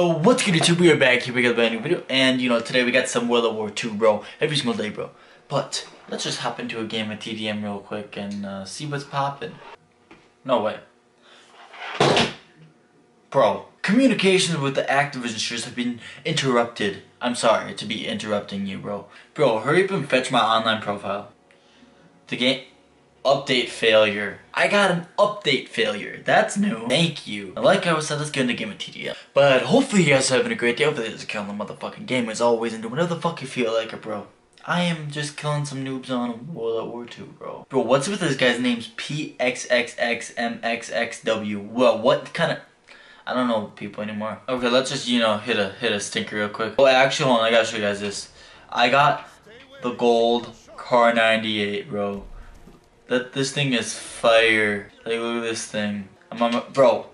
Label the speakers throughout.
Speaker 1: What's good YouTube, we are back here, we got a brand new video, and you know, today we got some World of War 2, bro, every single day, bro. But, let's just hop into a game of TDM real quick and uh, see what's poppin'. No way. Bro, communications with the Activision shares have been interrupted. I'm sorry to be interrupting you, bro. Bro, hurry up and fetch my online profile. The game... Update failure. I got an update failure. That's new. Thank you. Like I was said, let's get into game of TDM. But hopefully you guys are having a great day. Hopefully this is killing the motherfucking game as always and do whatever the fuck you feel like it, bro. I am just killing some noobs on World War 2, bro. Bro, what's with this guy's name's PXXXMXXW? Well, what kind of... I don't know people anymore. Okay, let's just, you know, hit a hit a stinker real quick. Oh, actually, hold on. I gotta show you guys this. I got the gold Kar 98, bro. That this thing is fire. Like look at this thing. I'm on my, bro.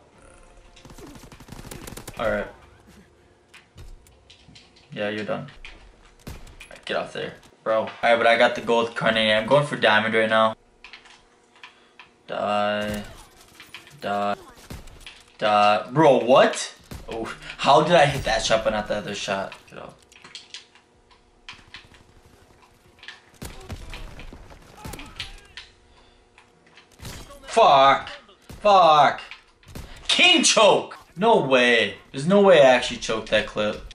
Speaker 1: Alright. Yeah, you're done. Right, get off there. Bro. Alright, but I got the gold carnate. I'm going for diamond right now. Die. Die. Die. Bro, what? Oh, how did I hit that shot but not the other shot? Get off. Fuck. Fuck. King choke. No way. There's no way I actually choked that clip.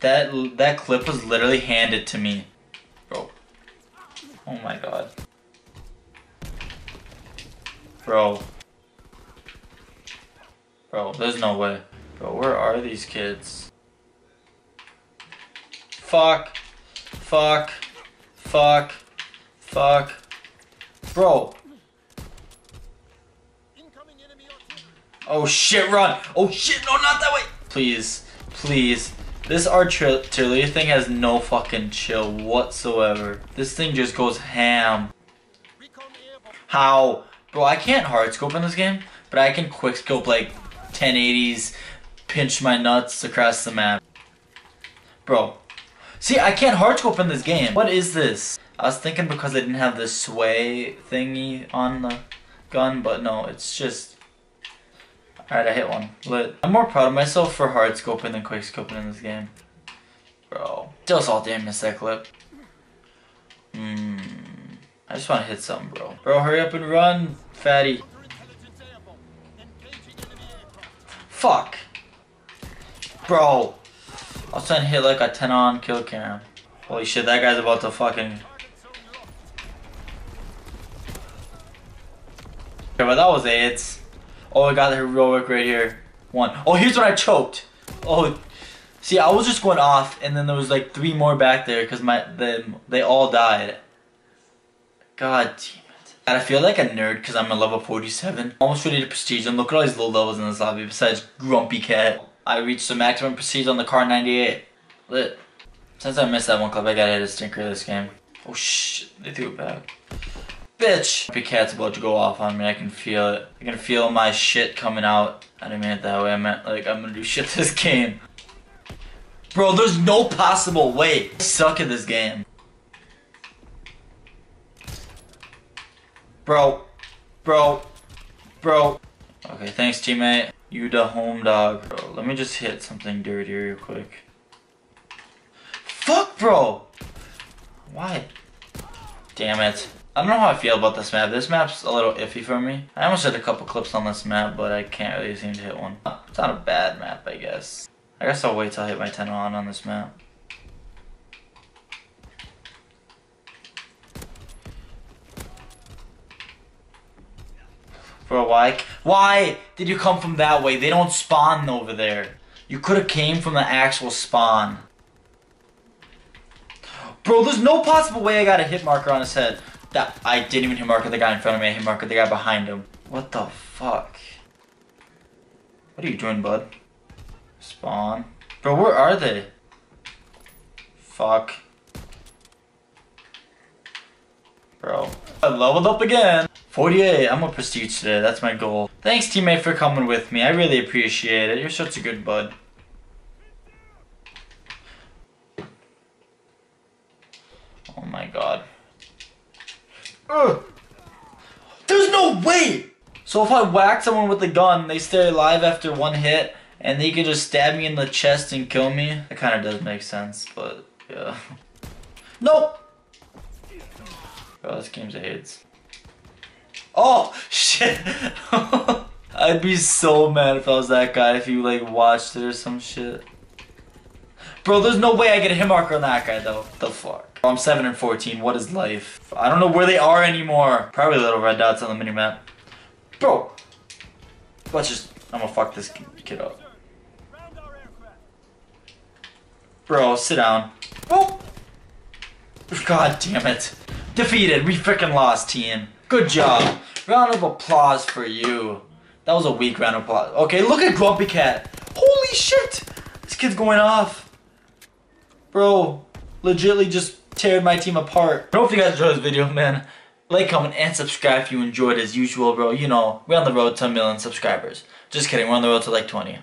Speaker 1: That that clip was literally handed to me. Bro. Oh my god. Bro. Bro, there's no way. Bro, where are these kids? Fuck. Fuck. Fuck. Fuck. Bro, Oh shit, run! Oh shit, no, not that way! Please, please. This artillery thing has no fucking chill whatsoever. This thing just goes ham. How? Bro, I can't hardscope in this game, but I can quickscope like 1080s, pinch my nuts across the map. Bro. See, I can't hardscope in this game. What is this? I was thinking because I didn't have the sway thingy on the gun, but no, it's just Alright, I hit one. Lit. I'm more proud of myself for hard scoping than quick scoping in this game. Bro. Still salty I missed that clip. Hmm. I just want to hit something, bro. Bro, hurry up and run, fatty. Fuck. Bro. I was trying to hit like a 10 on kill cam. Holy shit, that guy's about to fucking... Okay, but that was AIDS. Oh, I got the heroic right here. One. Oh, here's what I choked. Oh, see, I was just going off, and then there was like three more back there because my them they all died. God damn it. And I feel like a nerd because I'm a level 47. Almost ready to prestige, and look at all these low levels in this lobby besides Grumpy Cat. I reached the maximum prestige on the Kar 98. Lit. Since I missed that one club, I gotta hit a stinker this game. Oh shit, they threw it back. Bitch! Big cat's about to go off on me. I can feel it. I can feel my shit coming out. I didn't mean it that way. I meant like I'm gonna do shit this game. Bro, there's no possible way. I suck at this game. Bro. Bro. Bro. Okay, thanks teammate. You the home dog. Bro, let me just hit something dirty real quick. Fuck, bro! Why? Damn it. I don't know how I feel about this map. This map's a little iffy for me. I almost hit a couple clips on this map, but I can't really seem to hit one. It's not a bad map, I guess. I guess I'll wait till I hit my 10 on on this map. Bro, why? Why did you come from that way? They don't spawn over there. You could have came from the actual spawn. Bro, there's no possible way I got a hit marker on his head. That I didn't even hit marker the guy in front of me. I hit marker the guy behind him. What the fuck? What are you doing, bud? Spawn. Bro, where are they? Fuck. Bro. I leveled up again. 48. I'm a prestige today. That's my goal. Thanks, teammate, for coming with me. I really appreciate it. You're such a good bud. Oh my god. Ugh. There's no way! So if I whack someone with a gun, they stay alive after one hit, and they can just stab me in the chest and kill me. It kind of does make sense, but yeah. Nope. Oh, this game's AIDS. Oh shit! I'd be so mad if I was that guy if you like watched it or some shit. Bro, there's no way I get a hit marker on that guy though. The fuck? I'm 7 and 14. What is life? I don't know where they are anymore. Probably little red dots on the minimap. Bro! Let's just... I'm gonna fuck this kid up. Bro, sit down. Oh! God damn it. Defeated. We freaking lost, team. Good job. Round of applause for you. That was a weak round of applause. Okay, look at Grumpy Cat. Holy shit! This kid's going off. Bro, legitly just teared my team apart. I hope you guys enjoyed this video, man. Like, comment, and subscribe if you enjoyed as usual, bro. You know, we're on the road to a million subscribers. Just kidding, we're on the road to like 20.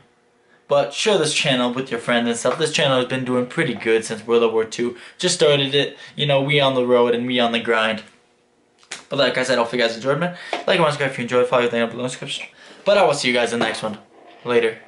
Speaker 1: But share this channel with your friends and stuff. This channel has been doing pretty good since World War II. Just started it. You know, we on the road and we on the grind. But like I said, hope you guys enjoyed, man. Like and subscribe if you enjoyed. Follow the link below in the description. But I will see you guys in the next one. Later.